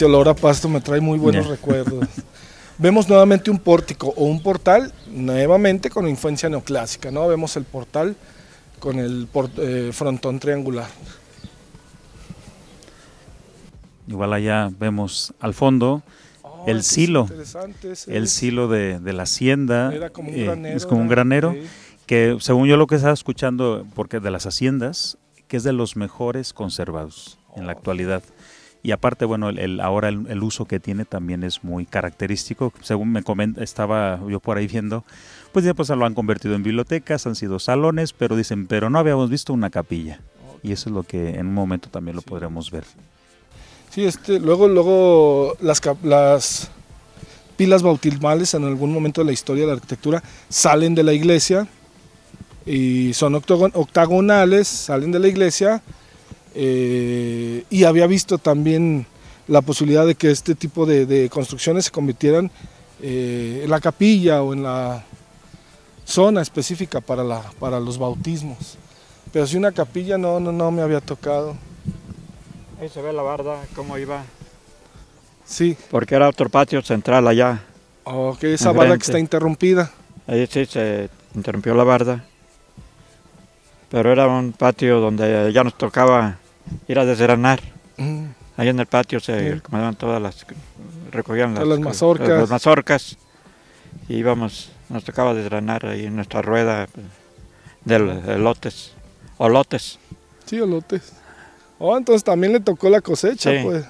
ese olor a pasto me trae muy buenos Ya. recuerdos. Vemos nuevamente un pórtico o un portal, nuevamente con influencia neoclásica, ¿no? Vemos el portal con el por- eh, frontón triangular. Igual allá vemos al fondo Oh, El silo. el es. silo de, de la hacienda. Era como un eh, granero. es como un granero. Que según yo lo que estaba escuchando, porque de las haciendas, que es de los mejores conservados en la actualidad. Y aparte, bueno, el, el- ahora el, el uso que tiene también es muy característico. Según me comenta, estaba yo por ahí viendo, pues ya pues lo han convertido en bibliotecas, han sido salones, pero dicen, pero no habíamos visto una capilla. Y eso es lo que en un momento también lo Sí. podremos ver. Sí, este, luego, luego las, las pilas bautismales en algún momento de la historia de la arquitectura salen de la iglesia y son octagonales, salen de la iglesia eh, y había visto también la posibilidad de que este tipo de, de construcciones se convirtieran eh, en la capilla o en la zona específica para, la, para los bautismos. Pero si una capilla no, no, no me había tocado. Ahí se ve la barda, cómo iba. Sí, Porque era otro patio central allá. Ok, esa barda que está interrumpida. Ahí sí se interrumpió la barda. Pero era un patio donde ya nos tocaba ir a desgranar. Mm, Ahí en el patio se Sí. acomodaban todas las, recogían las, las mazorcas. las mazorcas. Y íbamos, nos tocaba desgranar ahí en nuestra rueda pues, de elotes, o lotes. Sí, olotes. Oh, entonces también le tocó la cosecha, Sí. pues.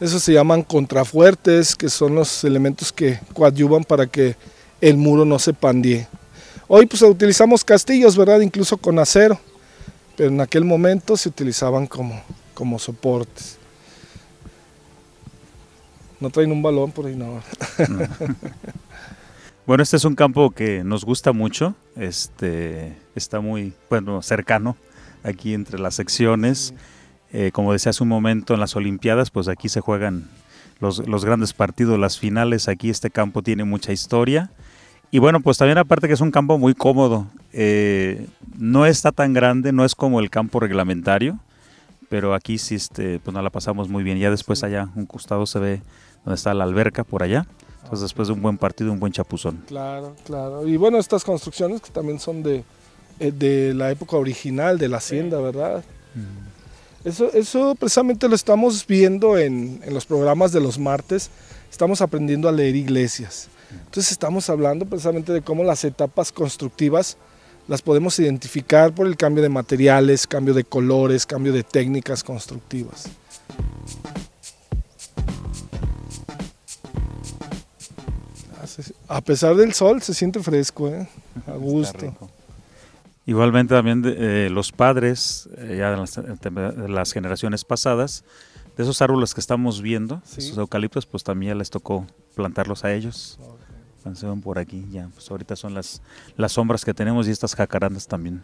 Esos se llaman contrafuertes, que son los elementos que coadyuvan para que el muro no se pandee. Hoy pues utilizamos castillos, ¿verdad? Incluso con acero. Pero en aquel momento se utilizaban como, como soportes. No traen un balón por ahí, no. Bueno, este es un campo que nos gusta mucho, este está muy bueno cercano aquí entre las secciones. Eh, como decía hace un momento en las Olimpiadas, pues aquí se juegan los, los grandes partidos, las finales. Aquí este campo tiene mucha historia. Y bueno, pues también aparte que es un campo muy cómodo. eh, no está tan grande, no es como el campo reglamentario, pero aquí sí este, pues nos la pasamos muy bien. Ya después allá, un costado se ve donde está la alberca por allá. Entonces después de un buen partido, un buen chapuzón. Claro, claro. Y bueno, estas construcciones que también son de, eh, de la época original de la hacienda, ¿verdad? Eso, eso precisamente lo estamos viendo en, en los programas de los martes. Estamos aprendiendo a leer iglesias. Entonces estamos hablando precisamente de cómo las etapas constructivas las podemos identificar por el cambio de materiales, cambio de colores, cambio de técnicas constructivas. Ah, A pesar del sol se siente fresco, ¿eh? a gusto. Igualmente también de, eh, los padres, eh, ya de las, de las generaciones pasadas, de esos árboles que estamos viendo, Sí. esos eucaliptos, pues también ya les tocó plantarlos a ellos. Cuando se ven por aquí, ya, pues ahorita son las, las sombras que tenemos y estas jacarandas también.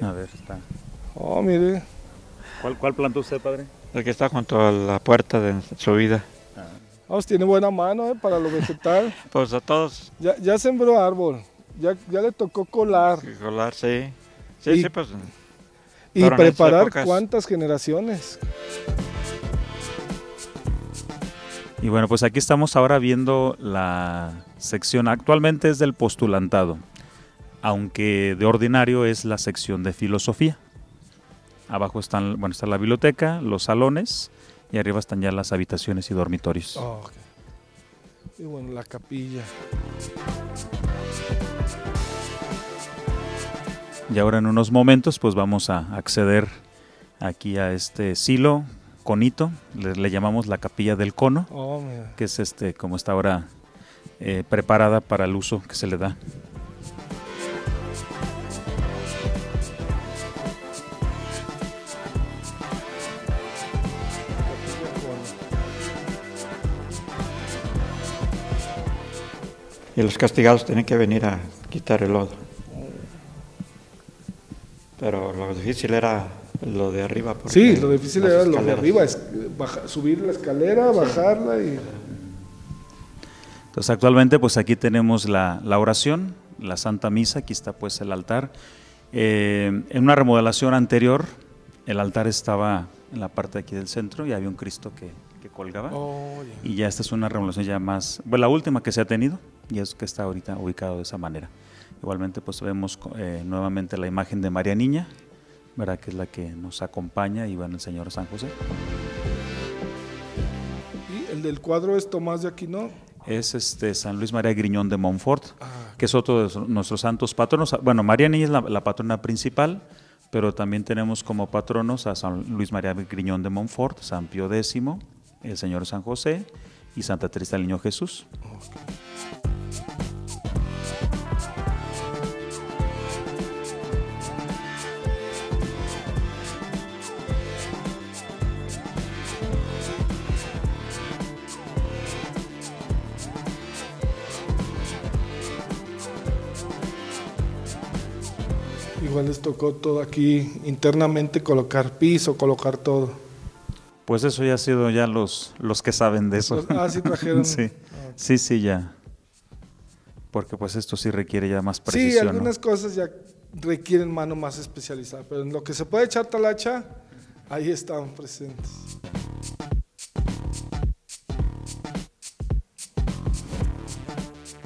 A ver, está. Oh, mire. ¿Cuál, cuál plantó usted, padre? El que está junto a la puerta de subida. Ah, pues tiene buena mano ¿eh? para lo vegetal. Pues a todos, Ya, ya sembró árbol, ya, ya le tocó colar colar, sí. Sí, Y- sí, pues. Y Pero preparar épocas- cuántas generaciones. Y bueno, pues aquí estamos ahora viendo la sección, actualmente es del postulantado, aunque de ordinario es la sección de filosofía. Abajo están, bueno, está la biblioteca, los salones y arriba están ya las habitaciones y dormitorios. Oh, ok. Y bueno, la capilla. Y ahora en unos momentos pues vamos a acceder aquí a este silo, conito, le, le llamamos la capilla del cono, Oh, que es este como está ahora eh, preparada para el uso que se le da. Y los castigados tienen que venir a quitar el lodo. Lo difícil era lo de arriba. Sí, lo difícil era lo de escaleras. arriba, es baja- subir la escalera, bajarla y... Entonces actualmente pues aquí tenemos la, la oración, la Santa Misa, aquí está pues el altar. Eh, en una remodelación anterior el altar estaba en la parte de aquí del centro y había un Cristo que, que colgaba. Oh, ya. Y ya esta es una remodelación ya más, bueno, la última que se ha tenido y es que está ahorita ubicado de esa manera. Igualmente pues vemos eh, nuevamente la imagen de María Niña, ¿verdad? que es la que nos acompaña y bueno, el Señor San José. Y el del cuadro es Tomás de Aquino. Es este San Luis María Griñón de Montfort, Ah, que es otro de nuestros santos patronos. Bueno, María Niña es la, la patrona principal, pero también tenemos como patronos a San Luis María Griñón de Montfort, San Pío X, el Señor San José y Santa Teresa del Niño Jesús. Les tocó todo aquí internamente colocar piso, colocar todo. Pues eso ya ha sido ya los, los que saben de eso. Ah, sí trajeron. sí, Ah. sí, sí, ya. Porque pues esto sí requiere ya más Sí, precisión. ¿no? algunas cosas ya requieren mano más especializada, pero en lo que se puede echar talacha, ahí están presentes.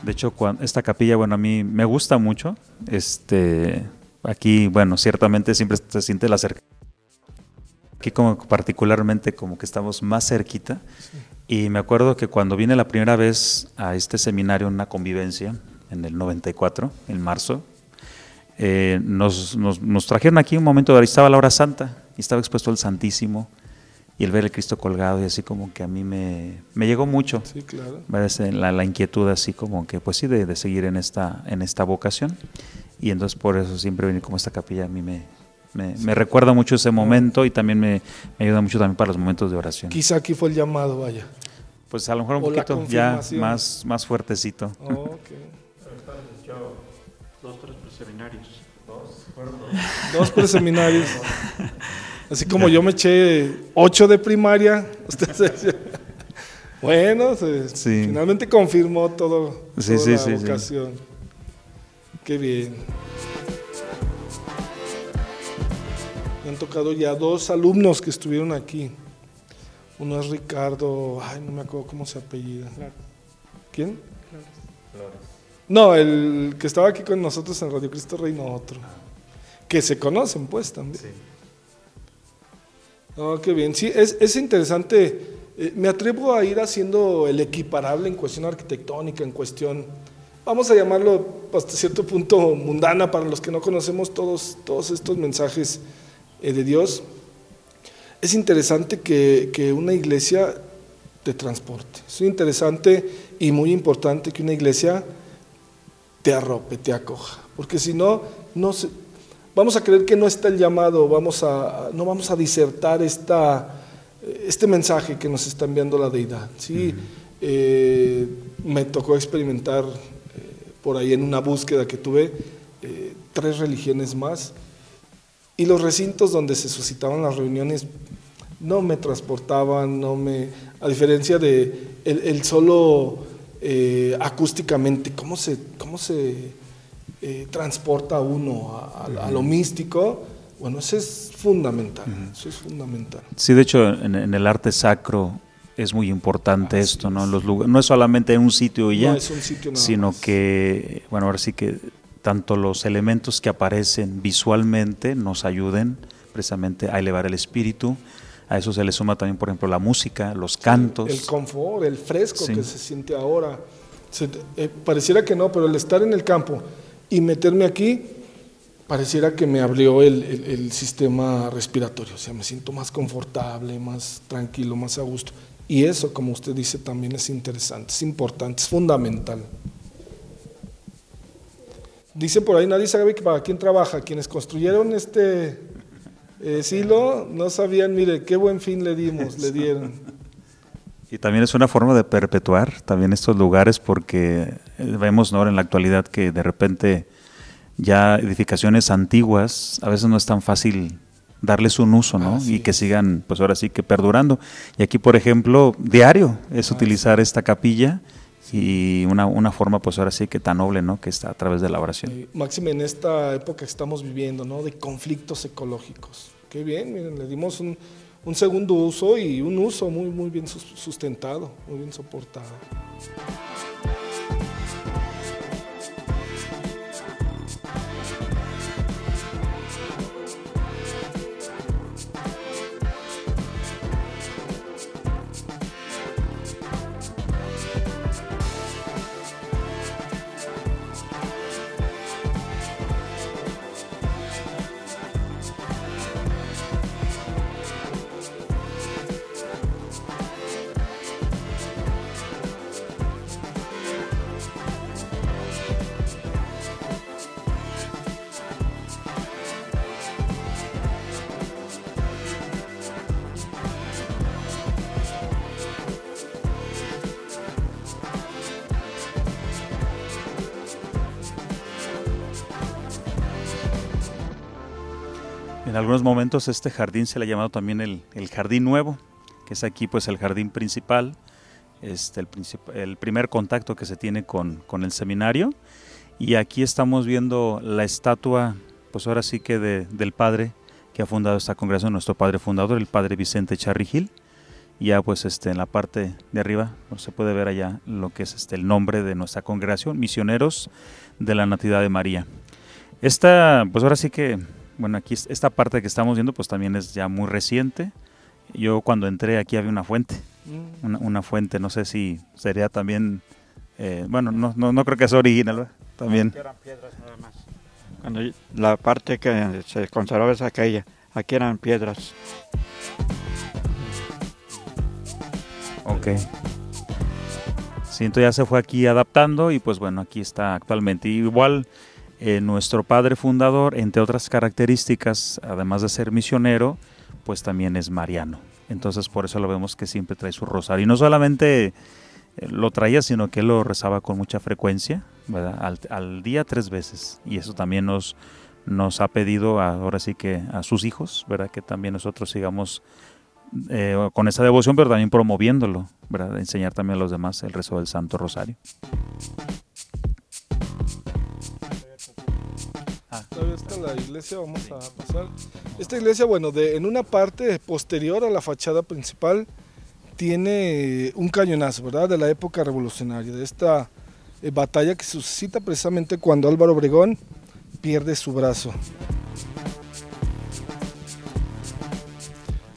De hecho, esta capilla, bueno, a mí me gusta mucho. Este, aquí, bueno, ciertamente siempre se siente la cerca. Aquí como particularmente como que estamos más cerquita. Y me acuerdo que cuando vine la primera vez a este seminario, una convivencia, en el 94, en marzo, eh, nos, nos- nos trajeron aquí un momento de ahí estaba la hora santa y estaba expuesto el Santísimo y el ver el Cristo colgado y así como que a mí me, me llegó mucho. Sí, claro. La, la inquietud así como que pues sí de, de seguir en esta en esta vocación y entonces por eso siempre venir como esta capilla a mí me, me, me recuerda mucho ese momento y también me, me ayuda mucho también para los momentos de oración Quizá aquí fue el llamado, vaya. pues a lo mejor un O poquito ya más más fuertecito Oh, ok. Dos, tres seminarios. Dos preseminarios. Así como yo me eché ocho de primaria. bueno, se- Sí. finalmente confirmó todo, toda sí, la sí, sí. vocación. Qué bien. Me han tocado ya dos alumnos que estuvieron aquí. Uno es Ricardo, ay, no me acuerdo cómo se apellida. ¿Quién? No, el que estaba aquí con nosotros en Radio Cristo Reino, otro. Que se conocen, pues, también. Oh, qué bien. Sí, es, es interesante. Eh, me atrevo a ir haciendo el equiparable en cuestión arquitectónica, en cuestión, vamos a llamarlo hasta cierto punto mundana para los que no conocemos todos, todos estos mensajes eh, de Dios. Es interesante que, que una iglesia te transporte. Es interesante y muy importante que una iglesia te arrope, te acoja. Porque si no, no se- vamos a creer que no está el llamado, vamos a, no vamos a disertar esta, este mensaje que nos está enviando la deidad. ¿sí? Eh, me tocó experimentar por ahí en una búsqueda que tuve eh, tres religiones más. Y los recintos donde se suscitaban las reuniones no me transportaban, no me, a diferencia de el, el solo eh, acústicamente, cómo se, cómo se eh, transporta uno a, a- a lo místico, bueno, eso es fundamental, eso es fundamental. sí de hecho en, en el arte sacro es muy importante esto no Los lugar- no es solamente en un sitio y ya No es un sitio sino más. que, bueno, ahora sí que tanto los elementos que aparecen visualmente nos ayuden precisamente a elevar el espíritu. A eso se le suma también, por ejemplo, la música, los cantos. El confort, el fresco Sí. que se siente ahora. Se- eh, pareciera que no, pero el estar en el campo y meterme aquí, pareciera que me abrió el, el- el sistema respiratorio. O sea, me siento más confortable, más tranquilo, más a gusto. Y eso, como usted dice, también es interesante, es importante, es fundamental. Dice por ahí, nadie sabe para quién trabaja. Quienes construyeron este eh, silo no sabían, mire, qué buen fin le dimos, le dieron. Y también es una forma de perpetuar también estos lugares porque eh, vemos ¿no? en la actualidad que de repente ya edificaciones antiguas a veces no es tan fácil darles un uso, ¿no? Así y que sigan, pues ahora sí que perdurando. Y aquí, por ejemplo, diario es utilizar esta capilla y una, una forma, pues ahora sí que tan noble, ¿no? Que está a través de la oración. Eh, Máxime en esta época que estamos viviendo, ¿no? De conflictos ecológicos. Qué bien, miren, le dimos un, un segundo uso y un uso muy, muy bien sustentado, muy bien soportado. En algunos momentos este jardín se le ha llamado también el, jardín nuevo, que es aquí pues el jardín principal, este, el, el primer contacto que se tiene con, el seminario. Y aquí estamos viendo la estatua, pues ahora sí que del padre que ha fundado esta congregación, nuestro padre fundador, el padre Vicente Charrigil. Ya pues este, en la parte de arriba pues, se puede ver allá lo que es este, el nombre de nuestra congregación, Misioneros de la Natividad de María. Esta, pues ahora sí que bueno, aquí esta parte que estamos viendo pues también es ya muy reciente. Yo cuando entré aquí había una fuente, mm. una, fuente, no sé si sería también, eh, bueno, no, no, no, creo que sea original, también. Aquí eran piedras nada más. Cuando la parte que se conservaba es aquella, aquí eran piedras. Ok. Sí, entonces ya se fue aquí adaptando y pues bueno, aquí está actualmente. Igual eh, nuestro padre fundador, entre otras características, además de ser misionero, pues también es mariano. Entonces por eso lo vemos que siempre trae su rosario. Y no solamente eh, lo traía, sino que lo rezaba con mucha frecuencia, ¿verdad? Al, día tres veces. Y eso también nos, nos ha pedido ahora sí que a sus hijos, ¿verdad? Que también nosotros sigamos eh, con esa devoción, pero también promoviéndolo, ¿verdad? Enseñar también a los demás el rezo del Santo Rosario. Esta iglesia, bueno, de, en una parte posterior a la fachada principal tiene un cañonazo, ¿verdad? De la época revolucionaria, de esta eh, batalla que suscita precisamente cuando Álvaro Obregón pierde su brazo.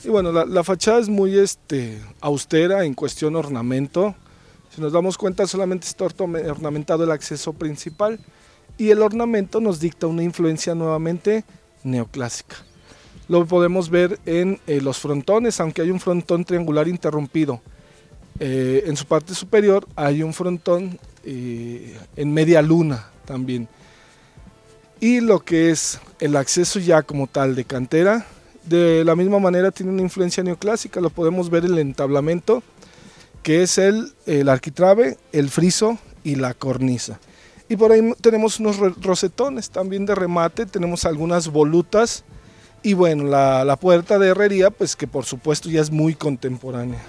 Y bueno, la, la, fachada es muy este, austera en cuestión ornamento. Si nos damos cuenta, solamente está ornamentado el acceso principal y el ornamento nos dicta una influencia nuevamente neoclásica. Lo podemos ver en eh, los frontones, aunque hay un frontón triangular interrumpido. Eh, en su parte superior hay un frontón eh, en media luna también. Y lo que es el acceso ya como tal de cantera, de la misma manera tiene una influencia neoclásica, lo podemos ver en el entablamento, que es el, el arquitrabe, el friso y la cornisa. Y por ahí tenemos unos rosetones también de remate, tenemos algunas volutas y bueno, la, puerta de herrería, pues que por supuesto ya es muy contemporánea.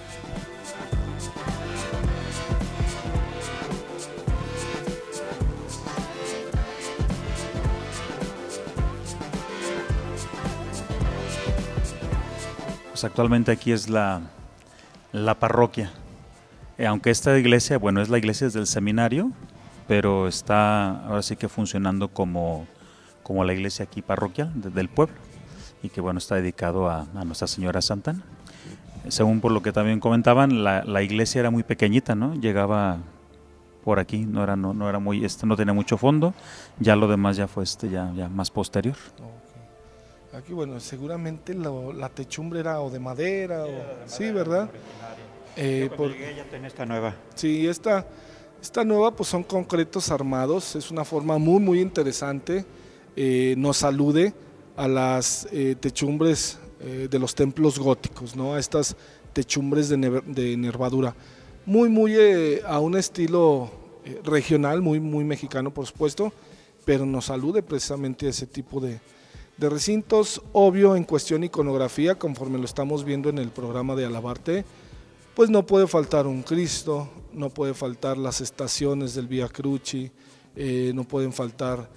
Pues actualmente aquí es la, la parroquia. Eh, aunque esta iglesia, bueno, es la iglesia del seminario, pero está ahora sí que funcionando como, como la iglesia aquí parroquial del pueblo y que bueno está dedicado a, Nuestra Señora Santana. Según por lo que también comentaban, la, la, iglesia era muy pequeñita, ¿no? Llegaba por aquí, no era, no, no era muy, este no tenía mucho fondo, ya lo demás ya fue este ya, ya más posterior. Aquí bueno, seguramente la techumbre era o de madera, o, sí, ¿verdad? Eh, por, ya tiene esta nueva. Sí, esta esta nueva pues son concretos armados, es una forma muy muy interesante, eh, nos alude a las eh, techumbres eh, de los templos góticos, ¿no? a estas techumbres de, nervadura, muy muy a un estilo regional, muy muy mexicano por supuesto, pero nos alude precisamente a ese tipo de, de recintos, obvio en cuestión iconografía, conforme lo estamos viendo en el programa de Alabarte, pues no puede faltar un Cristo, no puede faltar las estaciones del Via Cruci, eh, no pueden faltar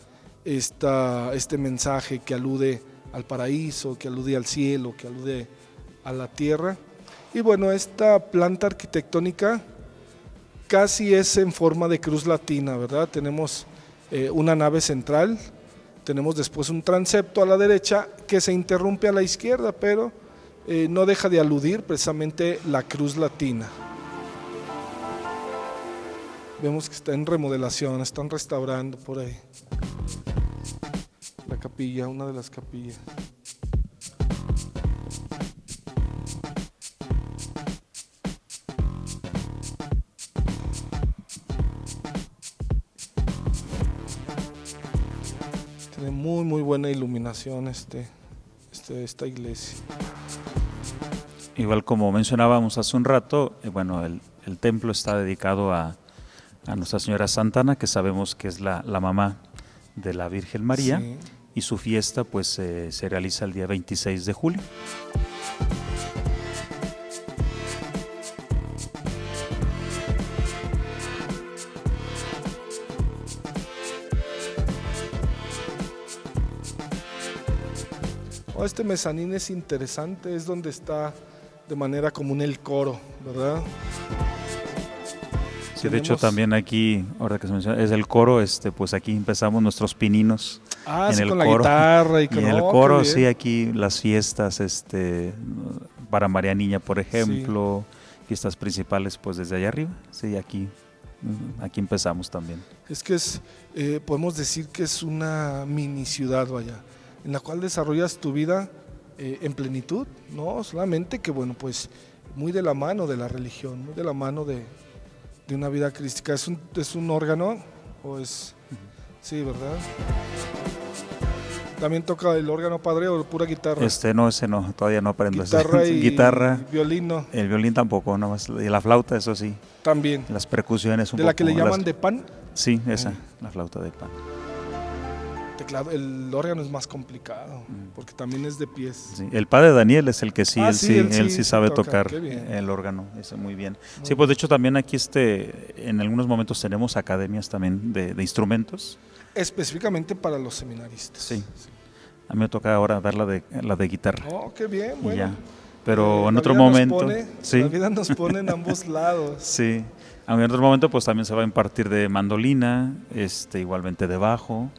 esta, este mensaje que alude al paraíso, que alude al cielo, que alude a la tierra. Y bueno, esta planta arquitectónica casi es en forma de cruz latina, ¿verdad? Tenemos eh, una nave central, tenemos después un transepto a la derecha que se interrumpe a la izquierda, pero eh, no deja de aludir precisamente la cruz latina. Vemos que está en remodelación, están restaurando por ahí. La capilla, una de las capillas. Tiene muy muy buena iluminación este, este esta iglesia. Igual como mencionábamos hace un rato, eh, bueno, el, el, templo está dedicado a, a, Nuestra Señora Santana, que sabemos que es la, la mamá de la Virgen María, sí. y su fiesta pues eh, se realiza el día 26 de julio. Oh, este mezanín es interesante, es donde está de manera común el coro, ¿verdad? Sí, de hecho también aquí, ahora que se menciona, es el coro, este, pues aquí empezamos nuestros pininos. Ah, en sí, el con coro. la guitarra y, Y con en el coro, sí, aquí las fiestas, este, para María Niña, por ejemplo, fiestas principales, pues desde allá arriba, sí, aquí, mm, aquí empezamos también. Es que es, eh, podemos decir que es una mini ciudad, vaya, en la cual desarrollas tu vida eh, en plenitud, no solamente que, bueno, pues muy de la mano de la religión, muy de la mano de, de una vida crística. ¿Es un, ¿Es un órgano o es...? Sí, ¿verdad? ¿También toca el órgano padre o pura guitarra? Este, no, ese no, todavía no aprendo. ese. guitarra y Guitarra, violín, no. el violín tampoco, nomás, y la flauta, eso sí, También. las percusiones un De la que le poco, llaman las- de pan, Sí, esa, Ah. la flauta de pan. Teclado, el órgano es más complicado, porque también es de pies. Sí, El padre Daniel es el que sí, Ah, él sí, sí, él sí sabe toca, tocar el órgano, ese muy bien. Muy Sí, pues de hecho también aquí este, en algunos momentos tenemos academias también de, de instrumentos. Específicamente para los seminaristas. Sí. A mí me toca ahora dar la de, la de guitarra. Oh, qué bien, bueno. ya. Pero Eh, en otro momento, pone- sí, La vida nos pone en ambos lados. sí. Aunque en otro momento pues también se va a impartir de mandolina, este, igualmente de bajo,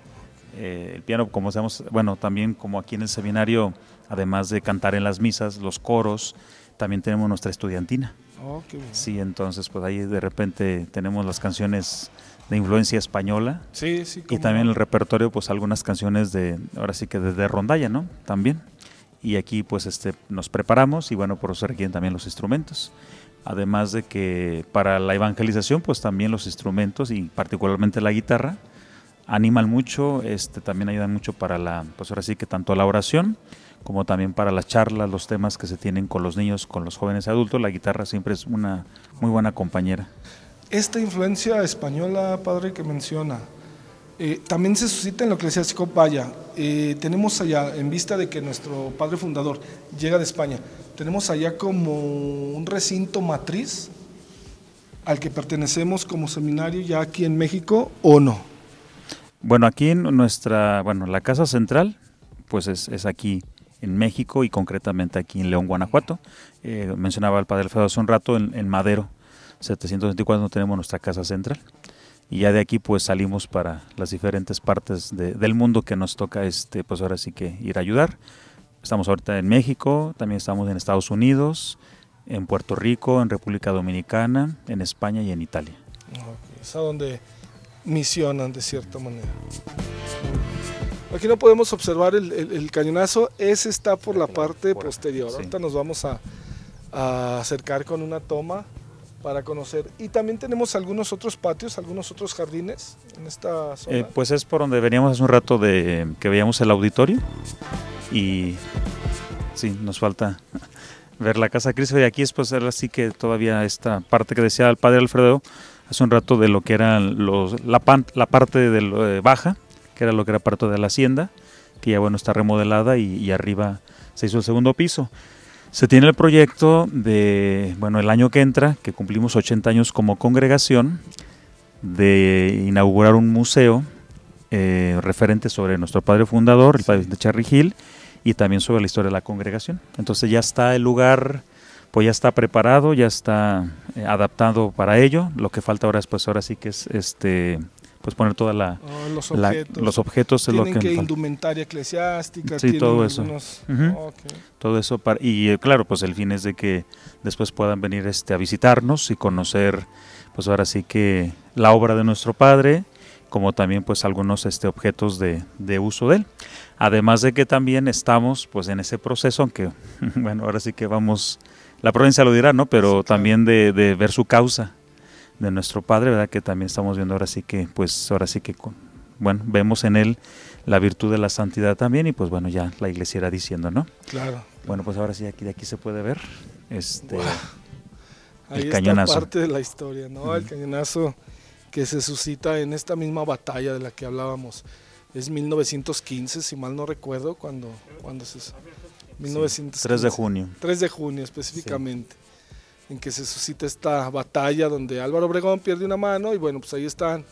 eh, el piano, como sabemos, bueno, también como aquí en el seminario, además de cantar en las misas, los coros, también tenemos nuestra estudiantina. Oh, qué bien. Sí, entonces pues ahí de repente tenemos las canciones de influencia española Sí, sí. y también el repertorio pues algunas canciones de, ahora sí que de, de rondalla, ¿no? También. Y aquí pues este nos preparamos y bueno, por eso requieren también los instrumentos. Además de que para la evangelización pues también los instrumentos y particularmente la guitarra animan mucho, este también ayudan mucho para la pues ahora sí que tanto la oración como también para las charlas, los temas que se tienen con los niños, con los jóvenes adultos, la guitarra siempre es una muy buena compañera. Esta influencia española, padre, que menciona, eh, también se suscita en lo eclesiástico. Vaya, eh, tenemos allá, en vista de que nuestro padre fundador llega de España, tenemos allá como un recinto matriz al que pertenecemos como seminario ya aquí en México o no. Bueno, aquí en nuestra, bueno, la casa central, pues es, es aquí en México y concretamente aquí en León, Guanajuato. Eh, mencionaba el padre Alfredo hace un rato, en, en Madero, 724 no tenemos nuestra casa central. Y ya de aquí pues salimos para las diferentes partes de- del mundo que nos toca, este, pues ahora sí que ir a ayudar. Estamos ahorita en México, también estamos en Estados Unidos, en Puerto Rico, en República Dominicana, en España y en Italia. Ok, Es a donde misionan de cierta manera. Aquí no podemos observar el, el- el cañonazo, ese está por la parte posterior. Ahorita nos vamos a, a acercar con una toma para conocer. Y también tenemos algunos otros patios, algunos otros jardines en esta zona. Eh, pues es por donde veníamos hace un rato de que veíamos el auditorio y sí, nos falta ver la casa Cristo y aquí es pues así que todavía esta parte que decía el padre Alfredo hace un rato de lo que eran los la, pan- la parte de lo, eh, baja, que era lo que era parte de la hacienda, que ya bueno está remodelada y, y arriba se hizo el segundo piso. Se tiene el proyecto de, bueno, el año que entra, que cumplimos 80 años como congregación, de inaugurar un museo eh, referente sobre nuestro padre fundador, el padre de Charry Gil, y también sobre la historia de la congregación. Entonces ya está el lugar, pues ya está preparado, ya está eh, adaptado para ello. Lo que falta ahora es, pues ahora sí que es este pues poner toda la, Oh, los la- objetos. los objetos es lo Tienen que, indumentaria eclesiástica. Sí, todo eso. algunos- Ujú. Ok. todo eso para, y eh, claro pues el fin es de que después puedan venir este a visitarnos y conocer pues ahora sí que la obra de nuestro padre como también pues algunos este objetos de, de uso de él además de que también estamos pues en ese proceso aunque bueno ahora sí que vamos la provincia lo dirá no pero Sí, claro. también de, de ver su causa de nuestro padre verdad que también estamos viendo ahora sí que pues ahora sí que con- bueno vemos en él la virtud de la santidad también y pues bueno ya la iglesia irá diciendo no Claro. bueno, pues ahora sí, aquí de aquí se puede ver. Este. Ahí El está cañonazo. parte de la historia, ¿no? El cañonazo que se suscita en esta misma batalla de la que hablábamos. Es 1915, si mal no recuerdo, cuando, cuando se... 1915. 3 de junio. 3 de junio específicamente, en que se suscita esta batalla donde Álvaro Obregón pierde una mano y bueno, pues ahí están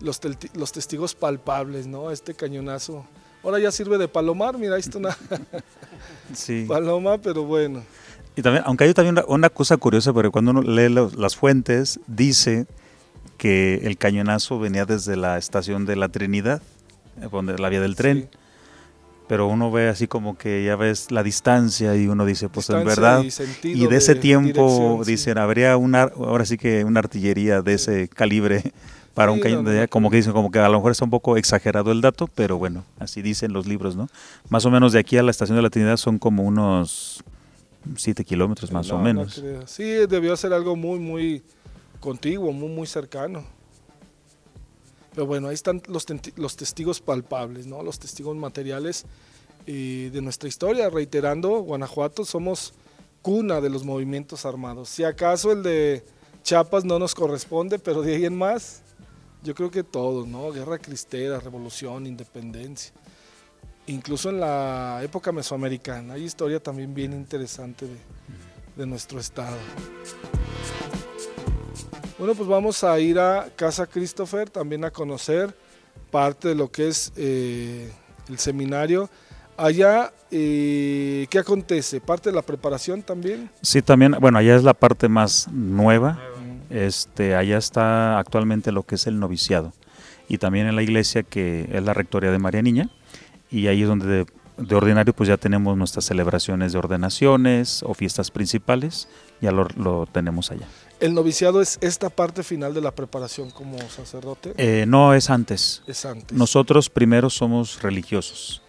los, los testigos palpables, ¿no? Este cañonazo. Ahora ya sirve de palomar, mira, ahí está una Sí. paloma, pero bueno. Y también, aunque hay también una, una cosa curiosa, porque cuando uno lee los- las fuentes, dice que el cañonazo venía desde la estación de la Trinidad, eh, donde la vía del tren. Sí. Pero uno ve así como que ya ves la distancia y uno dice, pues en Distancia verdad. y de ese de tiempo, dirección, sí. dicen, habría una, ahora sí que una artillería de ese calibre para un cañón de como que dicen, como que a lo mejor está un poco exagerado el dato, pero bueno, así dicen los libros, ¿no? Más o menos de aquí a la estación de la Trinidad son como unos 7 kilómetros más No, o no menos. sí, debió ser algo muy, muy contiguo, muy, muy cercano. Pero bueno, ahí están los, testigos palpables, ¿no? Los testigos materiales eh, de nuestra historia. Reiterando, Guanajuato somos cuna de los movimientos armados. Si acaso el de Chiapas no nos corresponde, pero de ahí en más, yo creo que todos, ¿no? Guerra cristera, revolución, independencia. Incluso en la época mesoamericana hay historia también bien interesante de nuestro estado. Bueno, pues vamos a ir a Casa Christopher también a conocer parte de lo que es eh, el seminario. Allá, eh, ¿qué acontece? ¿Parte de la preparación también? Sí, también, bueno, allá es la parte más nueva. Este, allá está actualmente lo que es el noviciado. Y también en la iglesia que es la rectoría de María Niña. Y ahí es donde de, de ordinario pues ya tenemos nuestras celebraciones de ordenaciones o fiestas principales. Ya lo, lo tenemos allá. El noviciado es esta parte final de la preparación como sacerdote. Eh, no es antes. es antes. Nosotros primero somos religiosos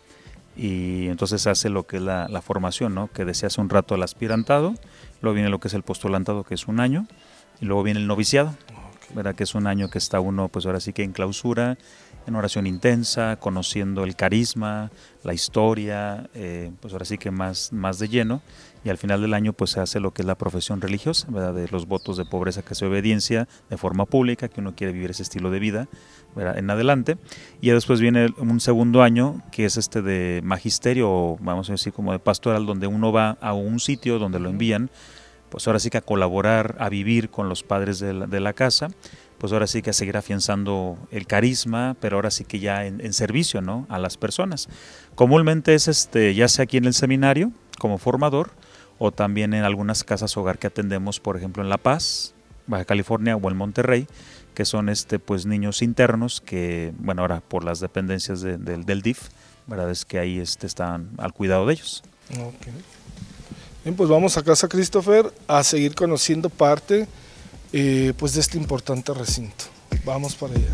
y entonces hace lo que es la, la formación, ¿no? que decía hace un rato el aspirantado, luego viene lo que es el postulantado, que es un año, y luego viene el noviciado, Ok. ¿verdad? que es un año que está uno, pues ahora sí que en clausura, en oración intensa, conociendo el carisma, la historia, eh, pues ahora sí que más, más de lleno, y al final del año pues se hace lo que es la profesión religiosa, ¿verdad? de los votos de pobreza que se obediencia de forma pública, que uno quiere vivir ese estilo de vida ¿verdad? en adelante, y ya después viene un segundo año que es este de magisterio, o vamos a decir como de pastoral, donde uno va a un sitio donde lo envían, pues ahora sí que a colaborar, a vivir con los padres de la, de la casa, pues ahora sí que a seguir afianzando el carisma, pero ahora sí que ya en, en servicio ¿no? a las personas. Comúnmente es este, ya sea aquí en el seminario como formador, o también en algunas casas hogar que atendemos, por ejemplo en La Paz, Baja California o en Monterrey, que son este pues niños internos que, bueno, ahora por las dependencias de- del- del DIF, verdad es que ahí este, están al cuidado de ellos. Bien, pues vamos a Casa Christopher a seguir conociendo parte eh, pues de este importante recinto. Vamos para allá.